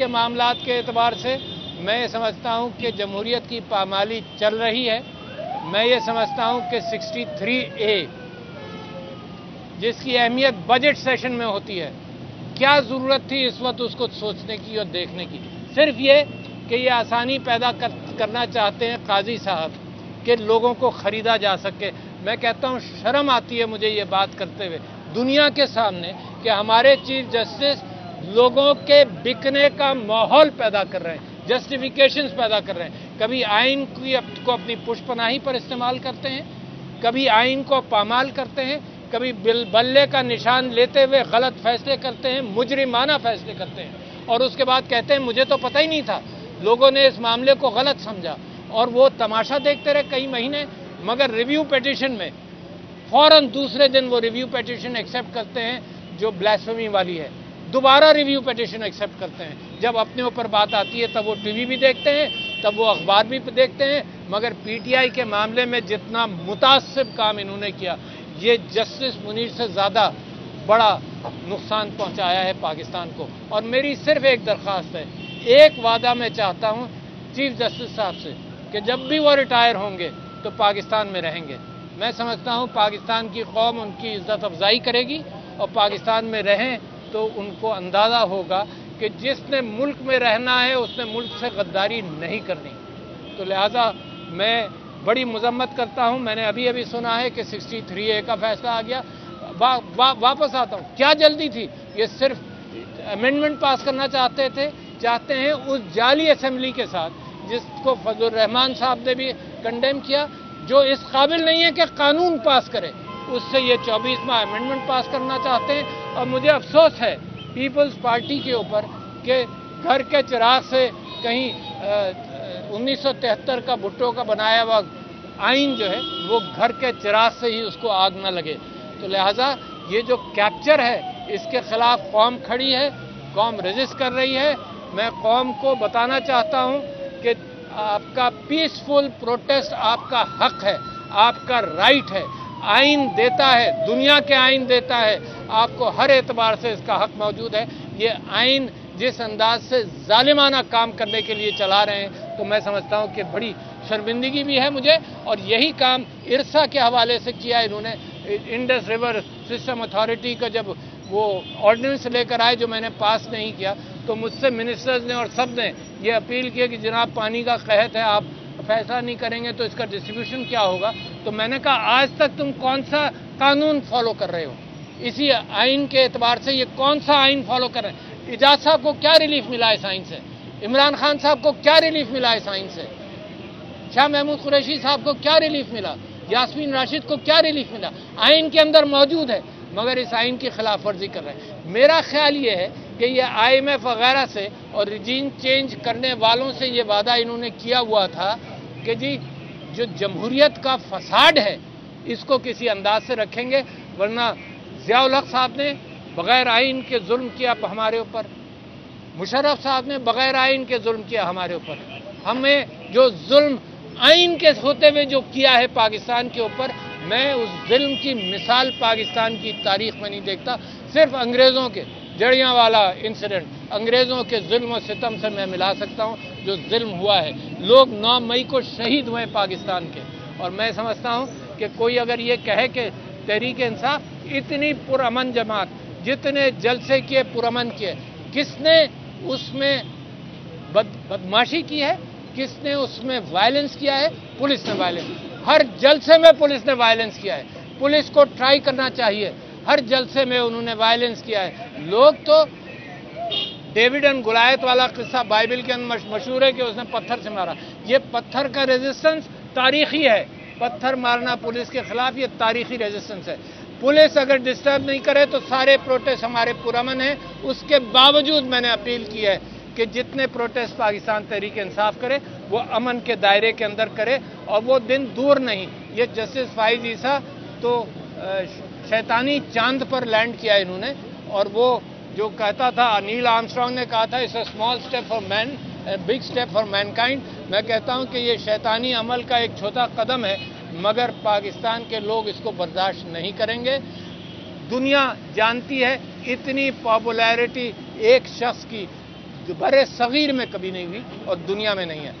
کے معاملات کے اعتبار سے میں یہ سمجھتا ہوں کہ جمہوریت کی پامالی چل رہی ہے۔ میں یہ سمجھتا ہوں کہ سکسٹی تھری اے جس کی اہمیت بجٹ سیشن میں ہوتی ہے، کیا ضرورت تھی اس وقت اس کو سوچنے کی اور دیکھنے کی؟ صرف یہ کہ یہ آسانی پیدا کرنا چاہتے ہیں قاضی صاحب کہ لوگوں کو خریدا جا سکے۔ میں کہتا ہوں، شرم آتی ہے مجھے یہ بات کرتے ہوئے۔ دنیا کے سامنے کہ ہمارے چیف جسٹس لوگوں کے بکنے کا ماحول پیدا کر رہے ہیں جسٹیفیکیشنز پیدا کر رہے ہیں۔ کبھی آئین کو اپنی پش پناہی پر استعمال کرتے ہیں، کبھی آئین کو پامال کرتے ہیں، کبھی بلے کا نشان لیتے ہوئے غلط فیصلے کرتے ہیں، مجرمانہ فیصلے کرتے ہیں۔ اور اس کے بعد کہتے ہیں، مجھے تو پتہ ہی نہیں تھا، لوگوں نے اس معاملے کو غلط سمجھا۔ اور وہ تماشا دیکھتے رہے کئی مہینے، مگر ریویو پیٹیشن میں فوراً دوسرے دن وہ ریویو پیٹیشن ایکسیپٹ کرتے ہیں، جو بلاسفمی والی ہے۔ دوبارہ ریویو پیٹیشن ایکسیپٹ کرتے ہیں۔ جب اپنے اوپر بات آتی ہے تب وہ ٹی وی بھی دیکھتے ہیں، تب وہ اخبار بھی دیکھتے ہیں۔ مگر پی ٹی آئی کے معاملے میں جتنا متاثر کام انہوں نے کیا، یہ جسٹس منیر سے زیادہ بڑا نقصان پہنچایا ہے پاکستان کو۔ اور میری صرف ایک درخواست ہے، ایک وعدہ میں چاہتا ہوں چیف جسٹس صاحب سے کہ جب بھی وہ ریٹائر ہوں گے تو پاکستان میں رہیں گے۔ میں سمجھتا ہوں پاکستان کی قوم ان کی عزت افزائی کرے گی اور پاکستان میں رہیں تو ان کو اندازہ ہوگا کہ جس نے ملک میں رہنا ہے، اس نے ملک سے غداری نہیں کرنی۔ تو لہٰذا میں بڑی مذمت کرتا ہوں۔ میں نے ابھی ابھی سنا ہے کہ سکسٹی تھری اے کا فیصلہ آ گیا۔ واپس آتا ہوں۔ کیا جلدی تھی؟ یہ صرف امینڈمنٹ پاس کرنا چاہتے تھے، چاہتے ہیں اس جعلی اسمبلی کے ساتھ، جس کو فضل الرحمان صاحب نے بھی کنڈیم کیا، جو اس قابل نہیں ہے کہ قانون پاس کرے۔ اس سے یہ چوبیس ماہ امینڈمنٹ پاس کرنا چاہتے ہیں اور مجھے افسوس ہے پیپلز پارٹی کے اوپر کہ گھر کے چراغ سے کہیں انیس سو تہتر کا بھٹو کا بنایا ہوا آئین جو ہے، وہ گھر کے چراغ سے ہی اس کو آگ نہ لگے۔ تو لہٰذا یہ جو کیپچر ہے، اس کے خلاف قوم کھڑی ہے، قوم رجسٹ کر رہی ہے۔ میں قوم کو بتانا چاہتا ہوں کہ آپ کا پیسفل پروٹیسٹ آپ کا حق ہے، آپ کا رائٹ ہے۔ آئین دیتا ہے، دنیا کے آئین دیتا ہے۔ آپ کو ہر اعتبار سے اس کا حق موجود ہے۔ یہ آئین جس انداز سے ظالمانہ کام کرنے کے لیے چلا رہے ہیں، تو میں سمجھتا ہوں کہ بڑی شرمندگی بھی ہے مجھے۔ اور یہی کام ارسا کے حوالے سے کیا انہوں نے انڈس ریور سسٹم اتھارٹی کا جب وہ آرڈیننس لے کر آئے جو میں نے پاس نہیں کیا، تو مجھ سے منسٹرز نے اور سب نے یہ اپیل کیا کہ جناب پانی کا قحط ہے، آپ فیصلہ نہیں کریں گے تو اس کا ڈسٹریبیوشن کیا ہوگا؟ تو میں نے کہا، آج تک تم کون سا قانون فالو کر رہے ہو؟ اسی آئین کے اعتبار سے یہ کون سا آئین فالو کر رہے ہیں؟ اجاز صاحب کو کیا ریلیف ملا اس آئین سے؟ عمران خان صاحب کو کیا ریلیف ملا اس آئین سے؟ شاہ محمود قریشی صاحب کو کیا ریلیف ملا؟ یاسمین راشد کو کیا ریلیف ملا؟ آئین کے اندر موجود ہے، مگر اس آئین کی خلاف ورزی کر رہے ہیں۔ میرا خیال یہ ہے کہ یہ آئی ایم ایف وغیرہ سے اور ریجین چینج کرنے والوں سے یہ وعدہ انہوں نے کیا ہوا تھا کہ جی جو جمہوریت کا فساد ہے، اس کو کسی انداز سے رکھیں گے، ورنہ ضیاء الحق صاحب نے بغیر آئین کے ظلم کیا ہمارے اوپر، مشرف صاحب نے بغیر آئین کے ظلم کیا ہمارے اوپر۔ ہمیں جو ظلم آئین کے ہوتے ہوئے جو کیا ہے پاکستان کے اوپر، میں اس ظلم کی مثال پاکستان کی تاریخ میں نہیں دیکھتا، صرف انگریزوں کے۔ جڑیاں والا انسیڈنٹ، انگریزوں کے ظلم و ستم سے میں ملا سکتا ہوں، جو ظلم ہوا ہے۔ لوگ نو مئی کو شہید ہوئے پاکستان کے۔ اور میں سمجھتا ہوں کہ کوئی اگر یہ کہے کہ تحریک انصاف اتنی پرامن جماعت، جتنے جلسے کیے پرامن کیے، کس نے اس میں بدماشی کی ہے؟ کس نے اس میں وائلنس کیا ہے؟ پولیس نے وائلنس ہر جلسے میں پولیس نے وائلنس کیا ہے۔ پولیس کو ٹرائی کرنا چاہیے۔ ہر جلسے میں انہوں نے وائلنس کیا ہے۔ لوگ تو ڈیوڈ اینڈ گلایت والا قصہ بائبل کے اندر مشہور ہے کہ اس نے پتھر سے مارا۔ یہ پتھر کا ریزسٹنس تاریخی ہے۔ پتھر مارنا پولیس کے خلاف یہ تاریخی ریزسٹنس ہے۔ پولیس اگر ڈسٹرب نہیں کرے تو سارے پروٹیسٹ ہمارے پرامن ہیں۔ اس کے باوجود میں نے اپیل کی ہے کہ جتنے پروٹیسٹ پاکستان تحریک انصاف کرے، وہ امن کے دائرے کے اندر کرے اور وہ دن دور نہیں۔ یہ جسٹس فائز عیسیٰ تو شیطانی چاند پر لینڈ کیا انہوں نے اور وہ جو کہتا تھا، نیل آرمسٹرانگ نے کہا تھا is a small step for man big step for mankind میں کہتا ہوں کہ یہ شیطانی عمل کا ایک چھوٹا قدم ہے، مگر پاکستان کے لوگ اس کو برداشت نہیں کریں گے۔ دنیا جانتی ہے، اتنی پاپولیرٹی ایک شخص کی بر صغیر میں کبھی نہیں ہوئی اور دنیا میں نہیں ہے۔